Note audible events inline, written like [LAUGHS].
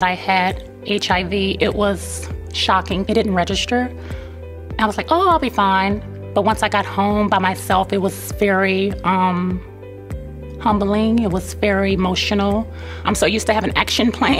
I had HIV. It was shocking. It didn't register. I was like, oh, I'll be fine. But once I got home by myself, it was very um, humbling. It was very emotional. I'm so used to having an action [LAUGHS] plan.